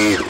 Three.